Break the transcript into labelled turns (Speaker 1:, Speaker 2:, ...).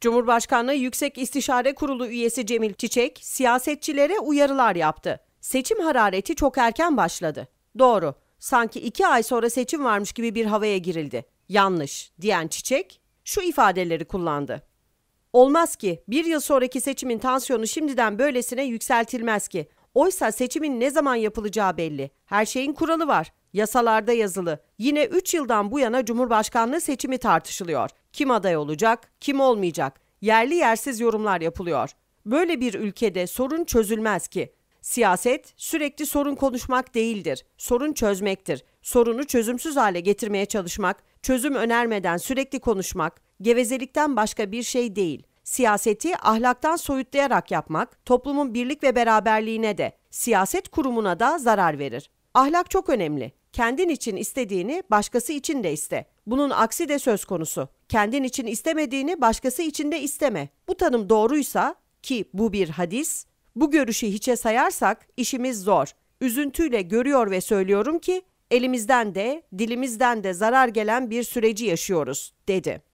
Speaker 1: Cumhurbaşkanlığı Yüksek İstişare Kurulu üyesi Cemil Çiçek siyasetçilere uyarılar yaptı. Seçim harareti çok erken başladı. Doğru, sanki iki ay sonra seçim varmış gibi bir havaya girildi. Yanlış diyen Çiçek şu ifadeleri kullandı. Olmaz ki bir yıl sonraki seçimin tansiyonu şimdiden böylesine yükseltilmez ki. Oysa seçimin ne zaman yapılacağı belli. Her şeyin kuralı var. Yasalarda yazılı. Yine 3 yıldan bu yana Cumhurbaşkanlığı seçimi tartışılıyor. Kim aday olacak, kim olmayacak? Yerli yersiz yorumlar yapılıyor. Böyle bir ülkede sorun çözülmez ki. Siyaset sürekli sorun konuşmak değildir. Sorun çözmektir. Sorunu çözümsüz hale getirmeye çalışmak, çözüm önermeden sürekli konuşmak, gevezelikten başka bir şey değil. Siyaseti ahlaktan soyutlayarak yapmak, toplumun birlik ve beraberliğine de, siyaset kurumuna da zarar verir. Ahlak çok önemli. Kendin için istediğini başkası için de iste. Bunun aksi de söz konusu. Kendin için istemediğini başkası için de isteme. Bu tanım doğruysa ki bu bir hadis, bu görüşü hiçe sayarsak işimiz zor. Üzüntüyle görüyor ve söylüyorum ki elimizden de dilimizden de zarar gelen bir süreci yaşıyoruz, dedi.